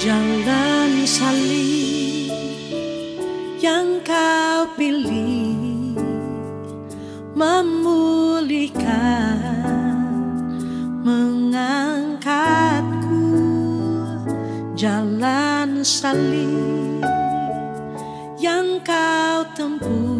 Jangan salib yang kau pilih memulihkan, mengangkatku. Jalan salib yang kau tempuh.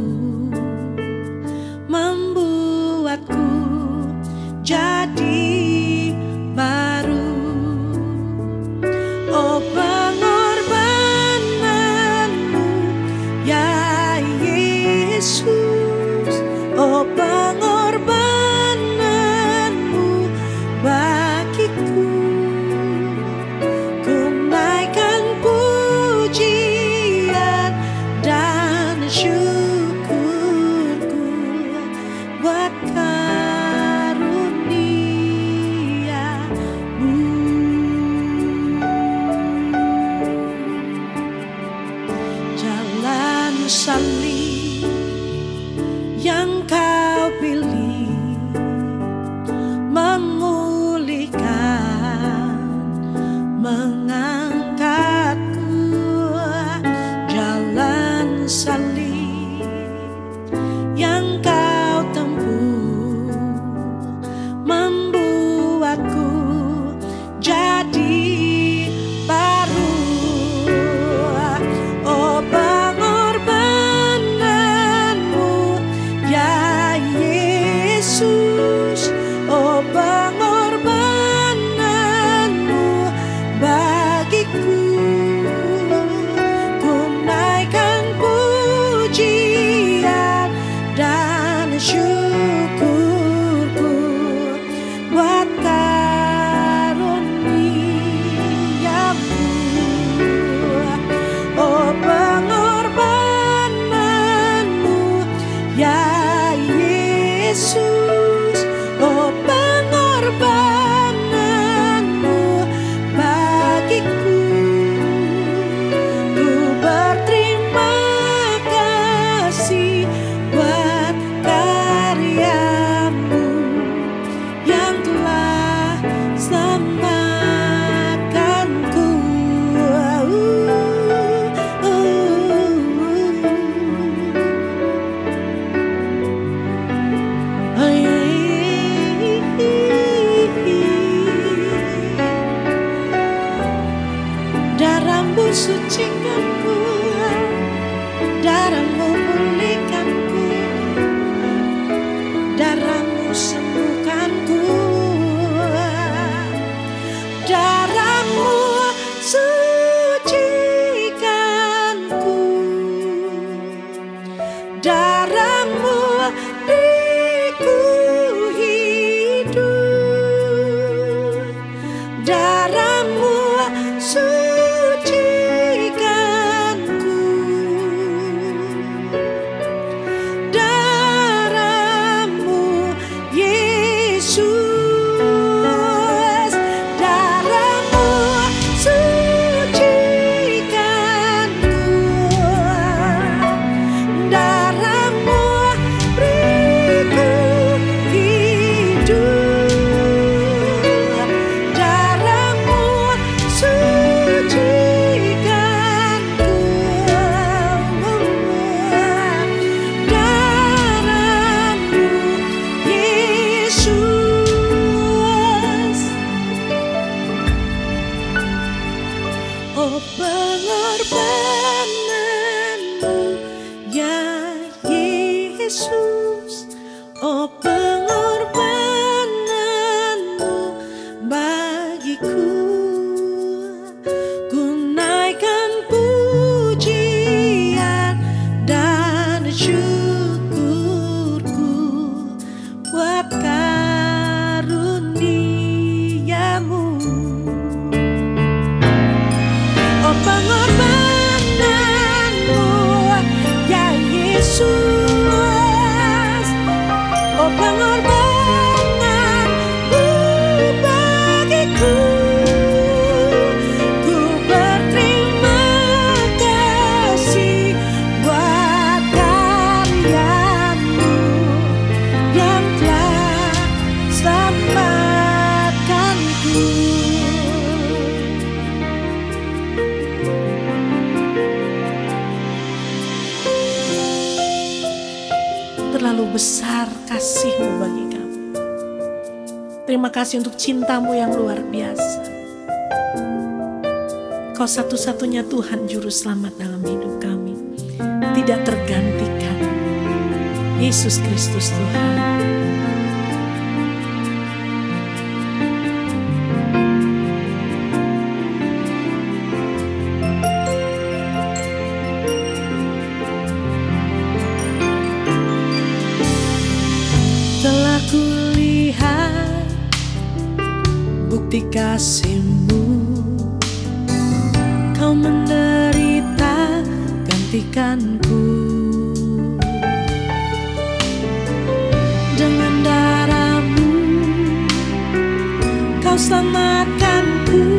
salir. sutil. Kasih untuk cintamu yang luar biasa. Kau satu-satunya Tuhan Juru Selamat dalam hidup kami. Tidak tergantikan. Yesus Kristus Tuhan. Kasihmu. Kau menderita gantikanku Dengan darahmu Kau selamatkanku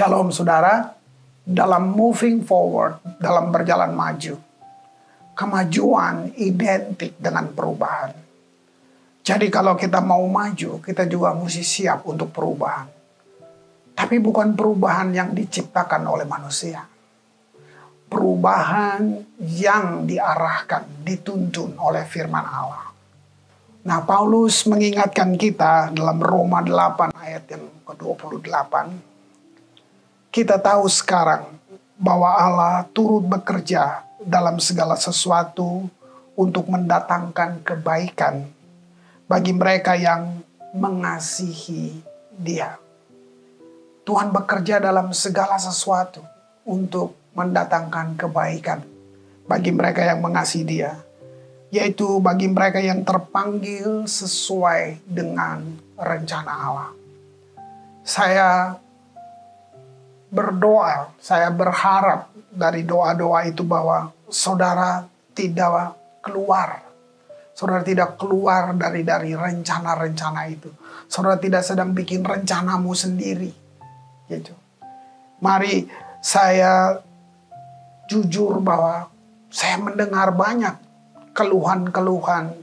Shalom saudara, dalam moving forward, dalam berjalan maju, kemajuan identik dengan perubahan. Jadi kalau kita mau maju, kita juga mesti siap untuk perubahan. Tapi bukan perubahan yang diciptakan oleh manusia. Perubahan yang diarahkan, dituntun oleh firman Allah. Nah, Paulus mengingatkan kita dalam Roma 8 ayat yang ke-28 kita tahu sekarang bahwa Allah turut bekerja dalam segala sesuatu untuk mendatangkan kebaikan bagi mereka yang mengasihi Dia. Tuhan bekerja dalam segala sesuatu untuk mendatangkan kebaikan bagi mereka yang mengasihi Dia, yaitu bagi mereka yang terpanggil sesuai dengan rencana Allah. Saya berdoa, saya berharap dari doa-doa itu bahwa saudara tidak keluar. Saudara tidak keluar dari dari rencana-rencana itu. Saudara tidak sedang bikin rencanamu sendiri. Gitu. Mari saya jujur bahwa saya mendengar banyak keluhan-keluhan,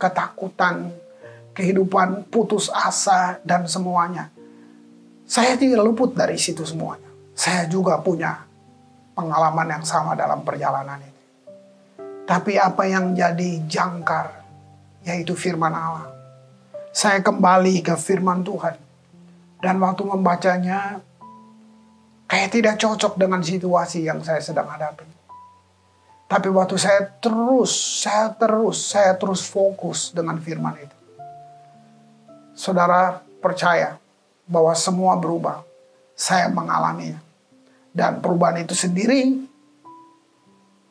ketakutan, kehidupan putus asa dan semuanya. Saya tidak luput dari situ semuanya. Saya juga punya pengalaman yang sama dalam perjalanan ini. Tapi apa yang jadi jangkar, yaitu firman Allah. Saya kembali ke firman Tuhan. Dan waktu membacanya, kayak tidak cocok dengan situasi yang saya sedang hadapi. Tapi waktu saya terus, saya terus, saya terus fokus dengan firman itu. Saudara percaya bahwa semua berubah. Saya mengalaminya. Dan perubahan itu sendiri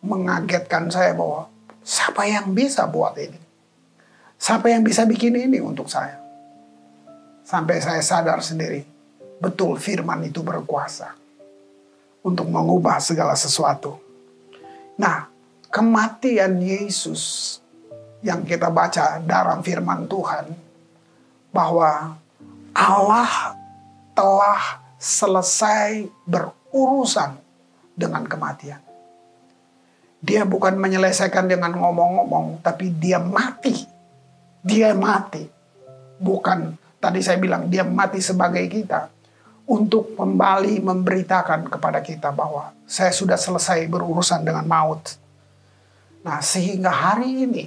mengagetkan saya bahwa siapa yang bisa buat ini? Siapa yang bisa bikin ini untuk saya? Sampai saya sadar sendiri, betul firman itu berkuasa untuk mengubah segala sesuatu. Nah, kematian Yesus yang kita baca dalam firman Tuhan bahwa Allah telah selesai berurusan dengan kematian. Dia bukan menyelesaikan dengan ngomong-ngomong, tapi dia mati. Dia mati. Bukan Tadi saya bilang dia mati sebagai kita untuk kembali memberitakan kepada kita bahwa saya sudah selesai berurusan dengan maut. Nah, sehingga hari ini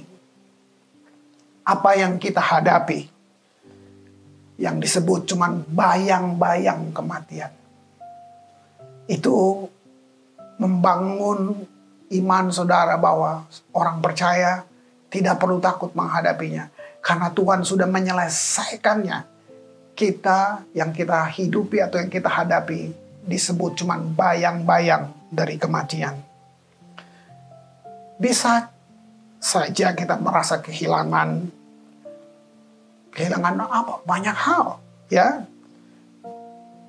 apa yang kita hadapi yang disebut cuman bayang-bayang kematian. Itu membangun iman saudara bahwa orang percaya tidak perlu takut menghadapinya karena Tuhan sudah menyelesaikannya. Kita yang kita hidupi atau yang kita hadapi disebut cuman bayang-bayang dari kematian. Bisa saja kita merasa kehilangan kehilangan apa? Banyak hal, ya.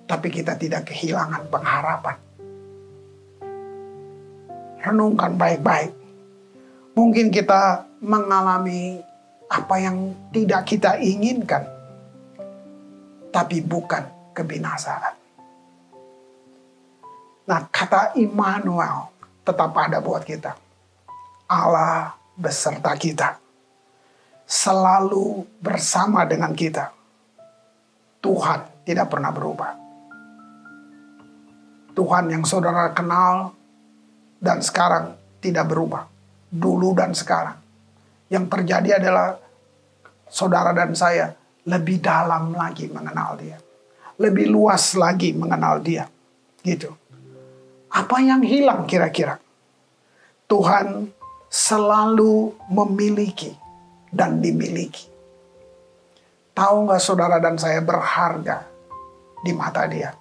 Tapi kita tidak kehilangan pengharapan. Renungkan baik-baik. Mungkin kita mengalami apa yang tidak kita inginkan, tapi bukan kebinasaan. Nah, kata Immanuel tetap ada buat kita. Allah beserta kita. Selalu bersama dengan kita. Tuhan tidak pernah berubah. Tuhan yang saudara kenal dan sekarang tidak berubah. Dulu dan sekarang. Yang terjadi adalah saudara dan saya lebih dalam lagi mengenal dia. Lebih luas lagi mengenal dia. Gitu. Apa yang hilang kira-kira? Tuhan selalu memiliki dan dimiliki. Tahu nggak saudara dan saya berharga di mata dia.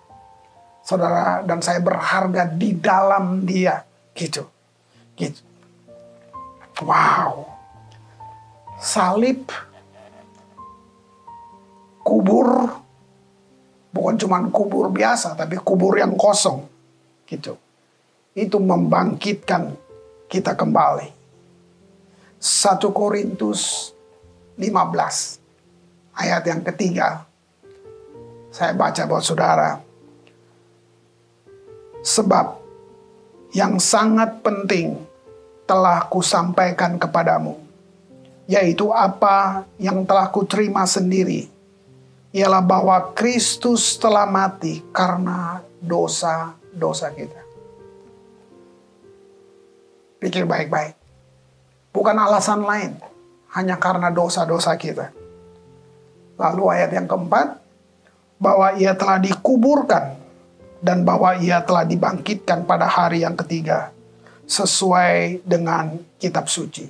Saudara dan saya berharga di dalam dia. Gitu. Gitu. Wow. Salib kubur bukan cuma kubur biasa tapi kubur yang kosong gitu itu membangkitkan kita kembali 1 Korintus 15 ayat yang ketiga. Saya baca buat saudara. Sebab yang sangat penting telah kusampaikan kepadamu, yaitu apa yang telah kuterima sendiri, ialah bahwa Kristus telah mati karena dosa-dosa kita. Pikir baik-baik. Bukan alasan lain, hanya karena dosa-dosa kita. Lalu ayat yang keempat, bahwa ia telah dikuburkan dan bahwa ia telah dibangkitkan pada hari yang ketiga sesuai dengan kitab suci.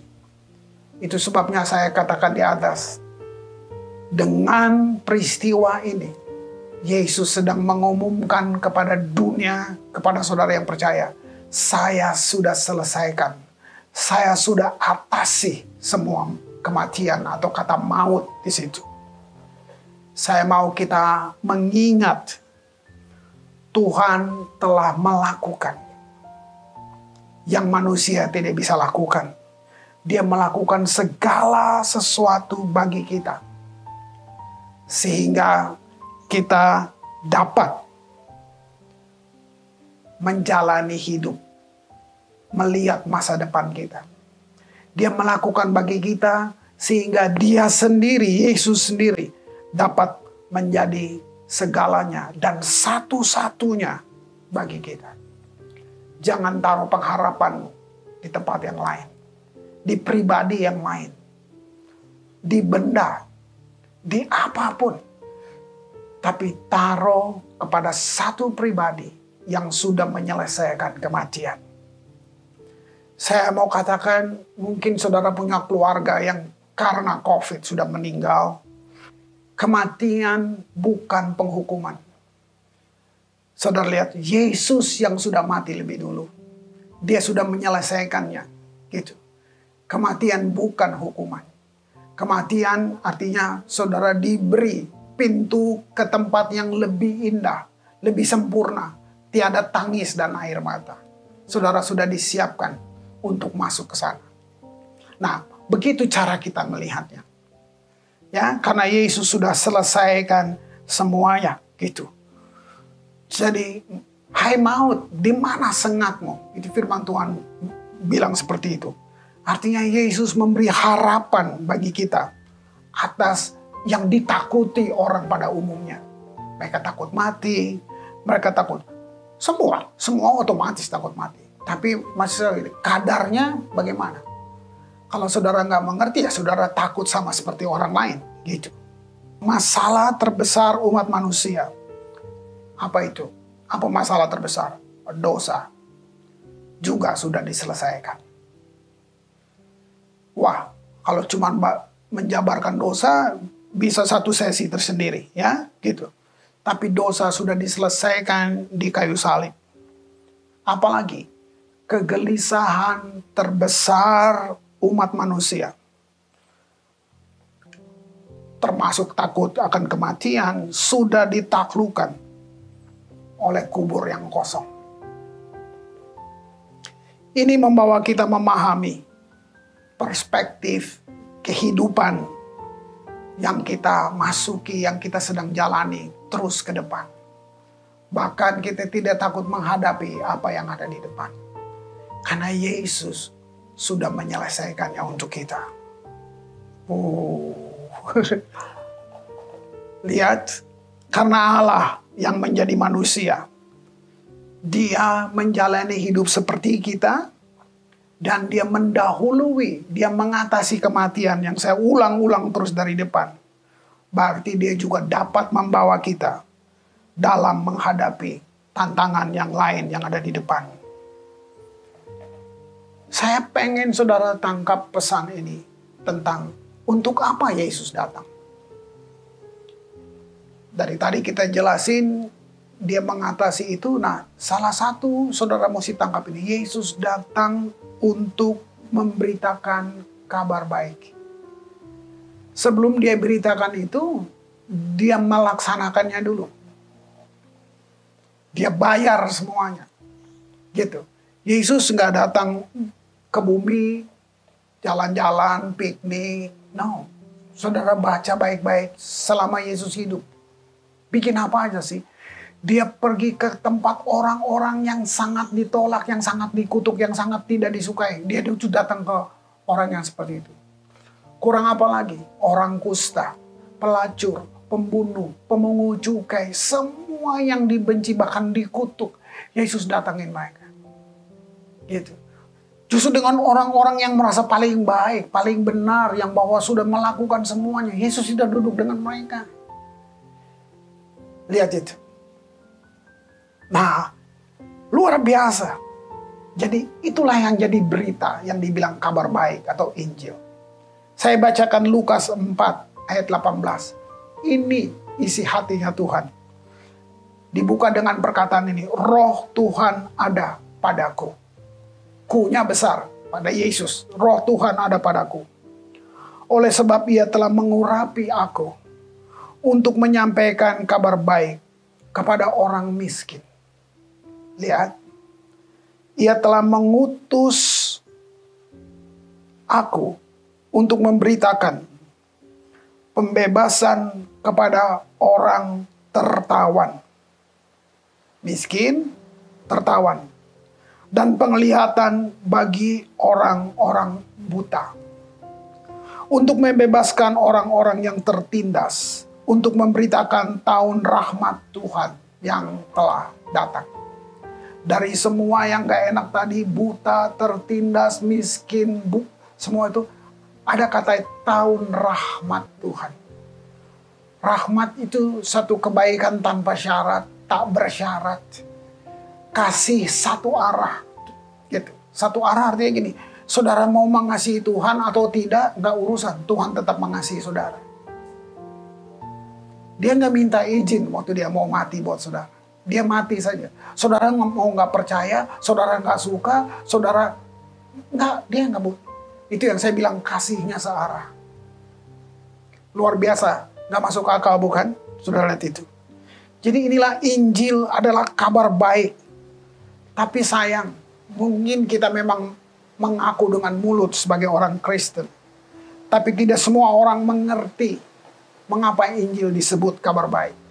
Itu sebabnya saya katakan di atas, dengan peristiwa ini, Yesus sedang mengumumkan kepada dunia, kepada saudara yang percaya, saya sudah selesaikan saya sudah atasi semua kematian atau kata maut di situ. Saya mau kita mengingat Tuhan telah melakukan yang manusia tidak bisa lakukan. Dia melakukan segala sesuatu bagi kita. Sehingga kita dapat menjalani hidup melihat masa depan kita. Dia melakukan bagi kita sehingga dia sendiri, Yesus sendiri dapat menjadi segalanya dan satu-satunya bagi kita. Jangan taruh pengharapan di tempat yang lain, di pribadi yang lain, di benda, di apa pun. Tapi taruh kepada satu pribadi yang sudah menyelesaikan kematian saya mau katakan mungkin saudara punya keluarga yang karena COVID sudah meninggal. Kematian bukan penghukuman. Saudara lihat, Yesus yang sudah mati lebih dulu. Dia sudah menyelesaikannya. Gitu. Kematian bukan hukuman. Kematian artinya saudara diberi pintu ke tempat yang lebih indah, lebih sempurna. Tiada tangis dan air mata. Saudara sudah disiapkan untuk masuk ke sana. Nah, begitu cara kita melihatnya. Ya, karena Yesus sudah selesaikan semuanya gitu. Jadi, hai maut, di mana sengatmu? Itu firman Tuhan bilang seperti itu. Artinya Yesus memberi harapan bagi kita atas yang ditakuti orang pada umumnya. Mereka takut mati, mereka takut semua, semua otomatis takut mati. Tapi masih kadarnya bagaimana? Kalau saudara nggak mengerti ya saudara takut sama seperti orang lain, gitu. Masalah terbesar umat manusia apa itu? Apa masalah terbesar? Dosa juga sudah diselesaikan. Wah, kalau cuma menjabarkan dosa bisa satu sesi tersendiri, ya, gitu tapi dosa sudah diselesaikan di kayu salib. Apalagi kegelisahan terbesar umat manusia, termasuk takut akan kematian, sudah ditaklukkan oleh kubur yang kosong. Ini membawa kita memahami perspektif kehidupan yang kita masuki, yang kita sedang jalani terus ke depan. Bahkan kita tidak takut menghadapi apa yang ada di depan. Karena Yesus sudah menyelesaikannya untuk kita. Oh. Lihat, karena Allah yang menjadi manusia, dia menjalani hidup seperti kita, dan dia mendahului, dia mengatasi kematian yang saya ulang-ulang terus dari depan. Berarti dia juga dapat membawa kita dalam menghadapi tantangan yang lain yang ada di depan. Saya pengen saudara tangkap pesan ini tentang untuk apa Yesus datang. Dari tadi kita jelasin dia mengatasi itu. Nah, salah satu saudara mesti tangkap ini. Yesus datang untuk memberitakan kabar baik. Sebelum dia beritakan itu, dia melaksanakannya dulu. Dia bayar semuanya. Gitu. Yesus nggak datang ke bumi, jalan-jalan, piknik. No. Saudara baca baik-baik selama Yesus hidup. Bikin apa aja sih? Dia pergi ke tempat orang-orang yang sangat ditolak, yang sangat dikutuk, yang sangat tidak disukai. Dia itu datang ke orang yang seperti itu. Kurang apa lagi? Orang kusta, pelacur, pembunuh, pemungut cukai, semua yang dibenci bahkan dikutuk. Yesus datangin mereka. Gitu. Justru dengan orang-orang yang merasa paling baik, paling benar, yang bahwa sudah melakukan semuanya, Yesus sudah duduk dengan mereka. Lihat itu. Nah, luar biasa. Jadi itulah yang jadi berita yang dibilang kabar baik atau Injil. Saya bacakan Lukas 4 ayat 18. Ini isi hatinya Tuhan. Dibuka dengan perkataan ini, roh Tuhan ada padaku. Kunya besar pada Yesus, roh Tuhan ada padaku. Oleh sebab ia telah mengurapi aku untuk menyampaikan kabar baik kepada orang miskin Lihat, ia telah mengutus aku untuk memberitakan pembebasan kepada orang tertawan. Miskin, tertawan. Dan penglihatan bagi orang-orang buta. Untuk membebaskan orang-orang yang tertindas. Untuk memberitakan tahun rahmat Tuhan yang telah datang dari semua yang gak enak tadi, buta, tertindas, miskin, bu, semua itu ada kata tahun rahmat Tuhan. Rahmat itu satu kebaikan tanpa syarat, tak bersyarat. Kasih satu arah. Gitu. Satu arah artinya gini, saudara mau mengasihi Tuhan atau tidak, gak urusan. Tuhan tetap mengasihi saudara. Dia nggak minta izin waktu dia mau mati buat saudara. Dia mati saja. Saudara mau nggak percaya, saudara nggak suka, saudara nggak, dia nggak bu. Itu yang saya bilang kasihnya searah. Luar biasa, nggak masuk akal bukan? Saudara lihat itu. Jadi inilah Injil adalah kabar baik. Tapi sayang, mungkin kita memang mengaku dengan mulut sebagai orang Kristen. Tapi tidak semua orang mengerti mengapa Injil disebut kabar baik.